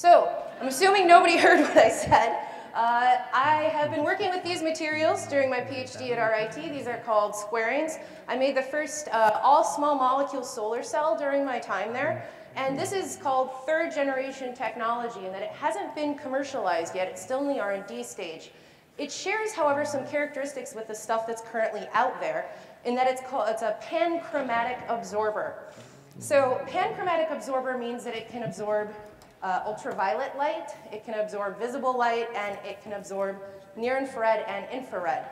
So, I'm assuming nobody heard what I said. Uh, I have been working with these materials during my PhD at RIT. These are called squaraines. I made the first uh, all small molecule solar cell during my time there. And this is called third generation technology in that it hasn't been commercialized yet. It's still in the R&D stage. It shares, however, some characteristics with the stuff that's currently out there in that it's called, it's a panchromatic absorber. So panchromatic absorber means that it can absorb uh, ultraviolet light, it can absorb visible light, and it can absorb near infrared and infrared.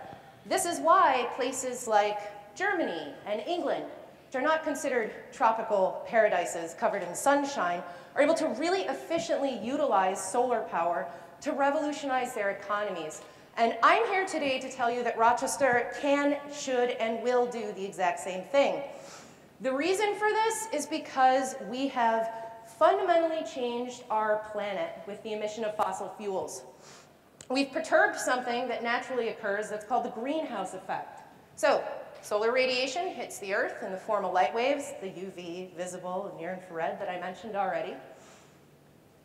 This is why places like Germany and England, which are not considered tropical paradises covered in sunshine, are able to really efficiently utilize solar power to revolutionize their economies. And I'm here today to tell you that Rochester can, should, and will do the exact same thing. The reason for this is because we have fundamentally changed our planet with the emission of fossil fuels. We've perturbed something that naturally occurs that's called the greenhouse effect. So, solar radiation hits the Earth in the form of light waves, the UV, visible, and near infrared that I mentioned already.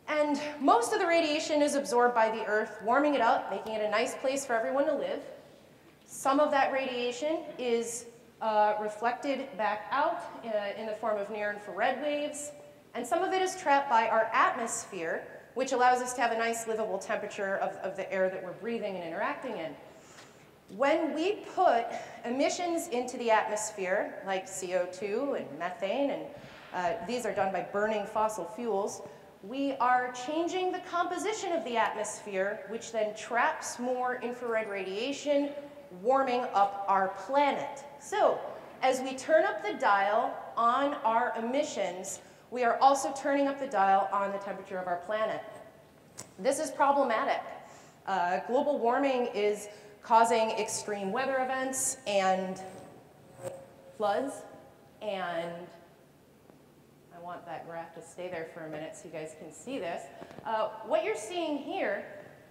And most of the radiation is absorbed by the Earth, warming it up, making it a nice place for everyone to live. Some of that radiation is uh, reflected back out uh, in the form of near infrared waves, and some of it is trapped by our atmosphere, which allows us to have a nice livable temperature of, of the air that we're breathing and interacting in. When we put emissions into the atmosphere, like CO2 and methane, and uh, these are done by burning fossil fuels, we are changing the composition of the atmosphere, which then traps more infrared radiation, warming up our planet. So, as we turn up the dial on our emissions, we are also turning up the dial on the temperature of our planet. This is problematic. Uh, global warming is causing extreme weather events and floods and I want that graph to stay there for a minute so you guys can see this. Uh, what you're seeing here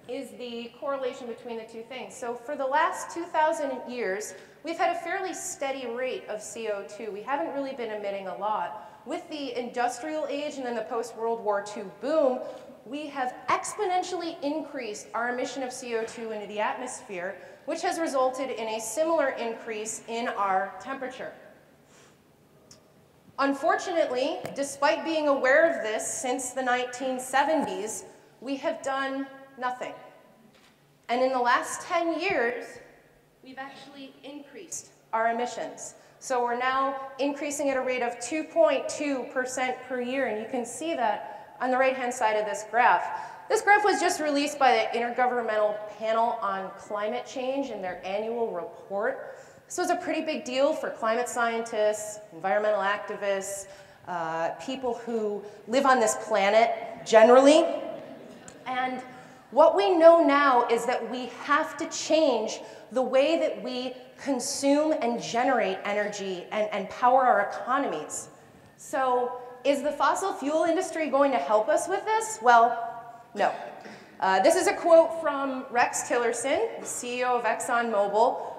is the correlation between the two things. So for the last 2,000 years, we've had a fairly steady rate of CO2. We haven't really been emitting a lot. With the industrial age and then the post-World War II boom, we have exponentially increased our emission of CO2 into the atmosphere, which has resulted in a similar increase in our temperature. Unfortunately, despite being aware of this since the 1970s, we have done nothing. And in the last 10 years, we've actually increased our emissions. So we're now increasing at a rate of 2.2% per year, and you can see that on the right-hand side of this graph. This graph was just released by the Intergovernmental Panel on Climate Change in their annual report. This was a pretty big deal for climate scientists, environmental activists, uh, people who live on this planet generally. And what we know now is that we have to change the way that we consume and generate energy and, and power our economies. So is the fossil fuel industry going to help us with this? Well, no. Uh, this is a quote from Rex Tillerson, the CEO of ExxonMobil,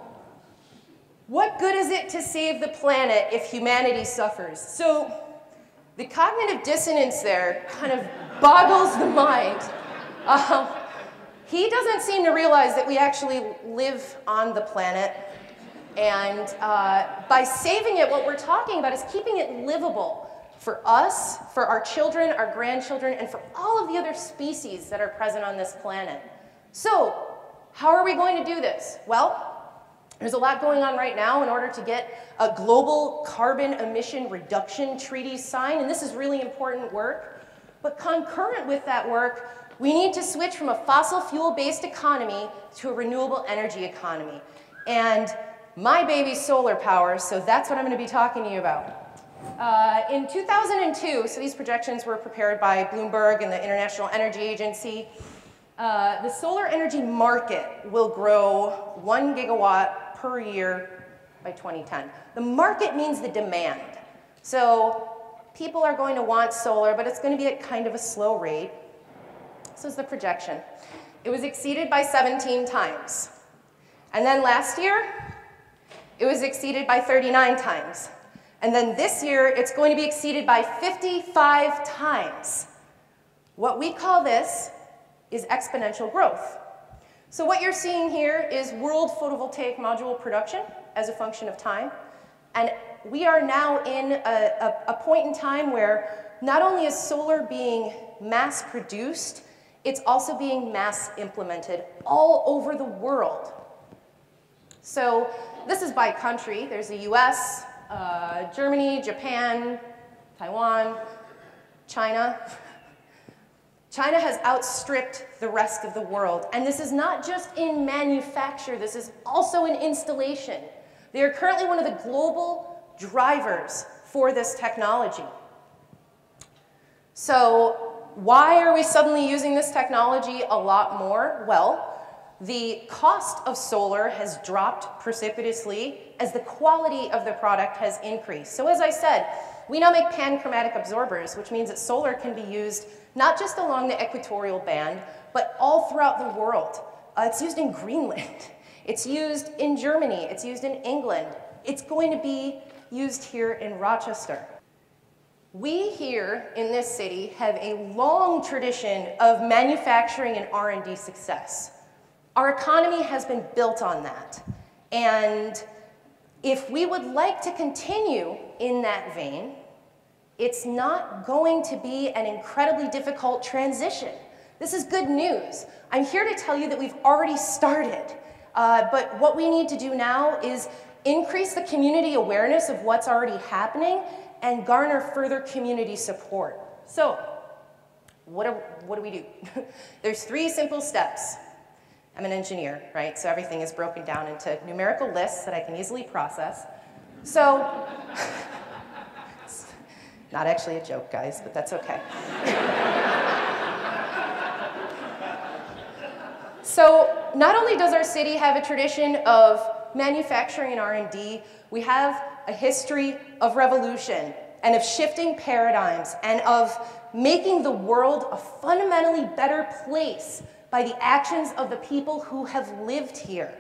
what good is it to save the planet if humanity suffers? So the cognitive dissonance there kind of boggles the mind. Um, he doesn't seem to realize that we actually live on the planet. And uh, by saving it, what we're talking about is keeping it livable for us, for our children, our grandchildren, and for all of the other species that are present on this planet. So, how are we going to do this? Well, there's a lot going on right now in order to get a global carbon emission reduction treaty signed, and this is really important work. But concurrent with that work, we need to switch from a fossil fuel-based economy to a renewable energy economy. And my baby's solar power, so that's what I'm going to be talking to you about. Uh, in 2002, so these projections were prepared by Bloomberg and the International Energy Agency, uh, the solar energy market will grow one gigawatt per year by 2010. The market means the demand. So people are going to want solar, but it's going to be at kind of a slow rate. This is the projection. It was exceeded by 17 times. And then last year, it was exceeded by 39 times. And then this year, it's going to be exceeded by 55 times. What we call this is exponential growth. So what you're seeing here is world photovoltaic module production as a function of time. And we are now in a, a, a point in time where not only is solar being mass produced, it's also being mass implemented all over the world. So this is by country. There's the US, uh, Germany, Japan, Taiwan, China. China has outstripped the rest of the world. And this is not just in manufacture, this is also in installation. They are currently one of the global drivers for this technology. So why are we suddenly using this technology a lot more? Well, the cost of solar has dropped precipitously as the quality of the product has increased. So as I said, we now make panchromatic absorbers, which means that solar can be used not just along the equatorial band, but all throughout the world. Uh, it's used in Greenland. It's used in Germany. It's used in England. It's going to be used here in Rochester. We here in this city have a long tradition of manufacturing and R&D success. Our economy has been built on that. And if we would like to continue in that vein, it's not going to be an incredibly difficult transition. This is good news. I'm here to tell you that we've already started. Uh, but what we need to do now is increase the community awareness of what's already happening and garner further community support. So, what do, what do we do? There's three simple steps. I'm an engineer, right? So everything is broken down into numerical lists that I can easily process. So, not actually a joke, guys, but that's okay. so, not only does our city have a tradition of manufacturing R&D, we have a history of revolution and of shifting paradigms and of making the world a fundamentally better place by the actions of the people who have lived here.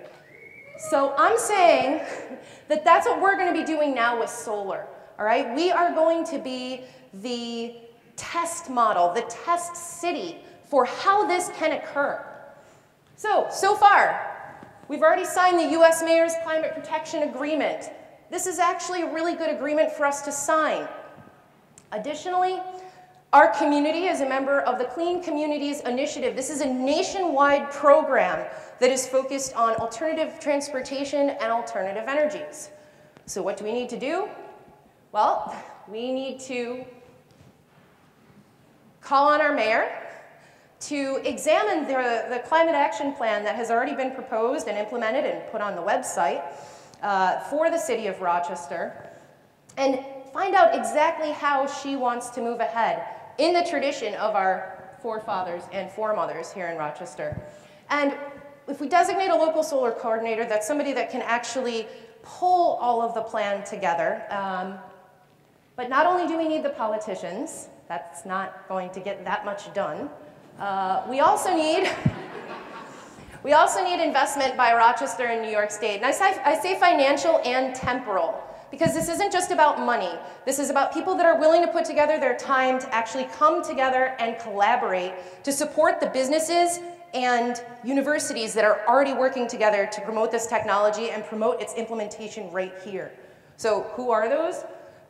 So I'm saying that that's what we're going to be doing now with solar. All right, we are going to be the test model, the test city for how this can occur. So, so far, we've already signed the US Mayor's Climate Protection Agreement. This is actually a really good agreement for us to sign. Additionally, our community is a member of the Clean Communities Initiative. This is a nationwide program that is focused on alternative transportation and alternative energies. So what do we need to do? Well, we need to call on our mayor to examine the, the climate action plan that has already been proposed and implemented and put on the website uh, for the city of Rochester and find out exactly how she wants to move ahead in the tradition of our forefathers and foremothers here in Rochester. And if we designate a local solar coordinator, that's somebody that can actually pull all of the plan together. Um, but not only do we need the politicians, that's not going to get that much done. Uh, we also need we also need investment by Rochester and New York State. And I say, I say financial and temporal. Because this isn't just about money. This is about people that are willing to put together their time to actually come together and collaborate to support the businesses and universities that are already working together to promote this technology and promote its implementation right here. So who are those?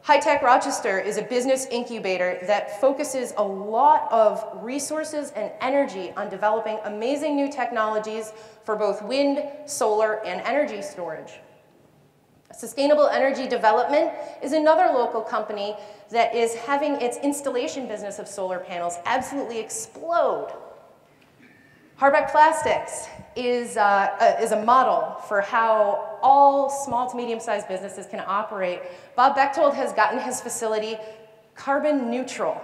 High Tech Rochester is a business incubator that focuses a lot of resources and energy on developing amazing new technologies for both wind, solar, and energy storage. Sustainable Energy Development is another local company that is having its installation business of solar panels absolutely explode. Harbec Plastics is, uh, a, is a model for how all small to medium-sized businesses can operate. Bob Bechtold has gotten his facility carbon neutral,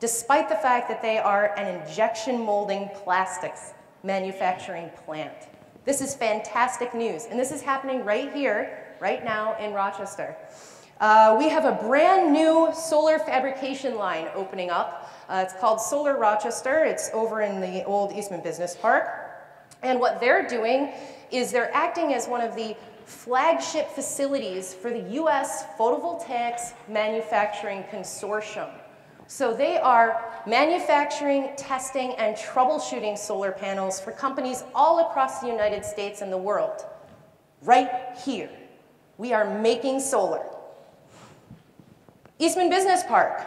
despite the fact that they are an injection molding plastics manufacturing plant. This is fantastic news, and this is happening right here right now in Rochester. Uh, we have a brand new solar fabrication line opening up. Uh, it's called Solar Rochester. It's over in the old Eastman Business Park. And what they're doing is they're acting as one of the flagship facilities for the US Photovoltaics Manufacturing Consortium. So they are manufacturing, testing, and troubleshooting solar panels for companies all across the United States and the world. Right here, we are making solar. Eastman Business Park.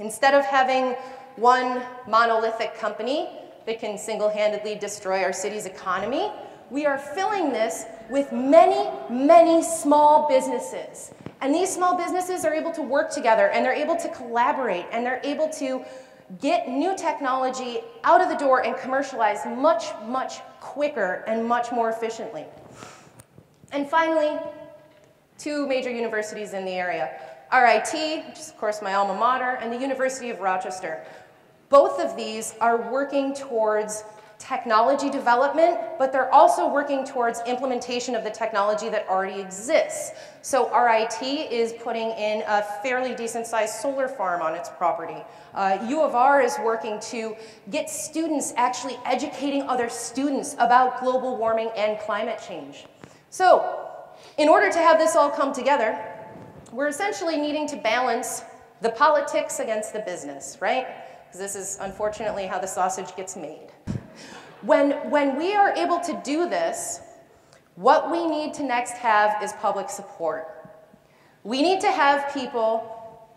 Instead of having one monolithic company that can single-handedly destroy our city's economy, we are filling this with many, many small businesses. And these small businesses are able to work together and they're able to collaborate and they're able to get new technology out of the door and commercialize much, much quicker and much more efficiently. And finally, two major universities in the area. RIT, which is of course my alma mater, and the University of Rochester. Both of these are working towards technology development, but they're also working towards implementation of the technology that already exists. So RIT is putting in a fairly decent sized solar farm on its property. Uh, U of R is working to get students actually educating other students about global warming and climate change. So in order to have this all come together, we're essentially needing to balance the politics against the business, right? Because this is unfortunately how the sausage gets made. When, when we are able to do this, what we need to next have is public support. We need to have people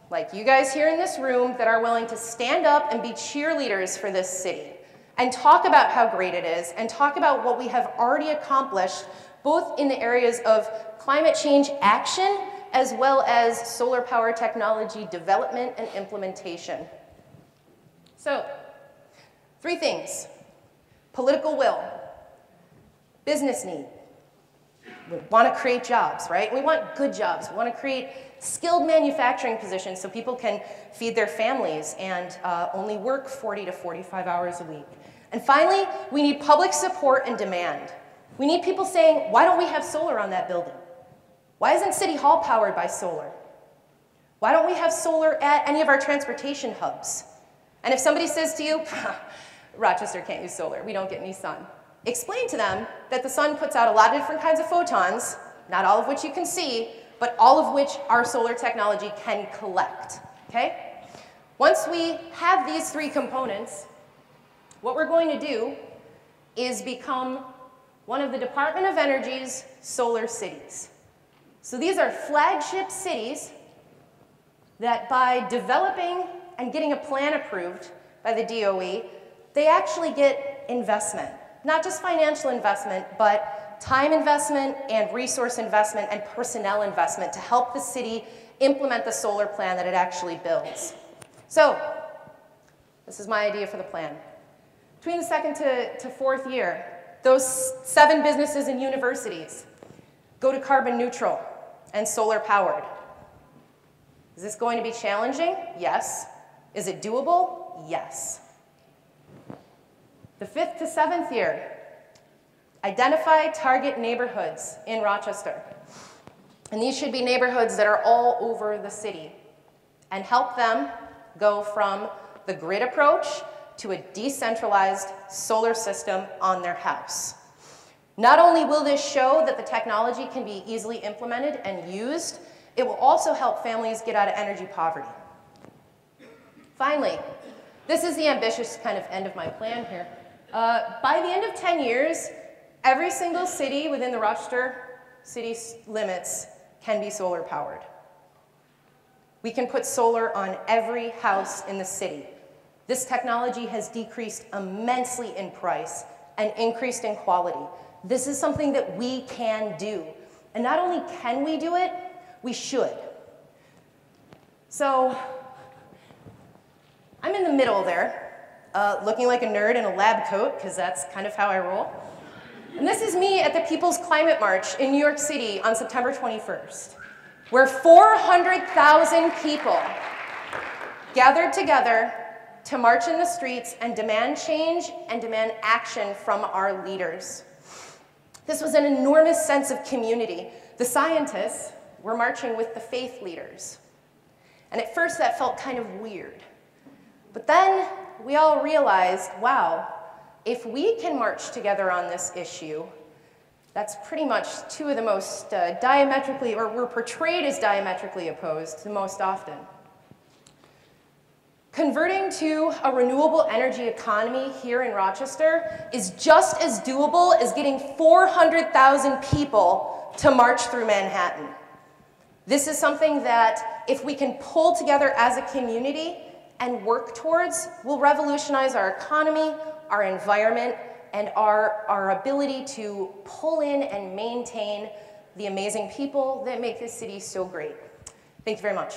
like you guys here in this room that are willing to stand up and be cheerleaders for this city and talk about how great it is and talk about what we have already accomplished both in the areas of climate change action as well as solar power technology development and implementation. So, three things. Political will, business need. We want to create jobs, right? We want good jobs. We want to create skilled manufacturing positions so people can feed their families and uh, only work 40 to 45 hours a week. And finally, we need public support and demand. We need people saying, why don't we have solar on that building? Why isn't City Hall powered by solar? Why don't we have solar at any of our transportation hubs? And if somebody says to you, Rochester can't use solar, we don't get any sun, explain to them that the sun puts out a lot of different kinds of photons, not all of which you can see, but all of which our solar technology can collect, okay? Once we have these three components, what we're going to do is become one of the Department of Energy's solar cities. So these are flagship cities that by developing and getting a plan approved by the DOE, they actually get investment. Not just financial investment, but time investment and resource investment and personnel investment to help the city implement the solar plan that it actually builds. So, this is my idea for the plan. Between the second to, to fourth year, those seven businesses and universities go to carbon neutral and solar powered. Is this going to be challenging? Yes. Is it doable? Yes. The fifth to seventh year, identify target neighborhoods in Rochester. And these should be neighborhoods that are all over the city and help them go from the grid approach to a decentralized solar system on their house. Not only will this show that the technology can be easily implemented and used, it will also help families get out of energy poverty. Finally, this is the ambitious kind of end of my plan here. Uh, by the end of 10 years, every single city within the Rochester city limits can be solar powered. We can put solar on every house in the city. This technology has decreased immensely in price and increased in quality. This is something that we can do. And not only can we do it, we should. So I'm in the middle there, uh, looking like a nerd in a lab coat, because that's kind of how I roll. And this is me at the People's Climate March in New York City on September 21st, where 400,000 people gathered together to march in the streets and demand change and demand action from our leaders. This was an enormous sense of community. The scientists were marching with the faith leaders. And at first that felt kind of weird. But then we all realized, wow, if we can march together on this issue, that's pretty much two of the most uh, diametrically, or were portrayed as diametrically opposed the most often. Converting to a renewable energy economy here in Rochester is just as doable as getting 400,000 people to march through Manhattan. This is something that, if we can pull together as a community and work towards, will revolutionize our economy, our environment, and our, our ability to pull in and maintain the amazing people that make this city so great. Thank you very much.